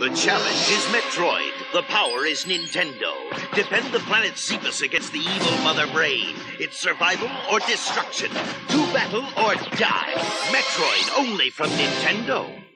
The challenge is Metroid. The power is Nintendo. Defend the planet Zebes against the evil Mother Brain. It's survival or destruction. Do battle or die. Metroid only from Nintendo.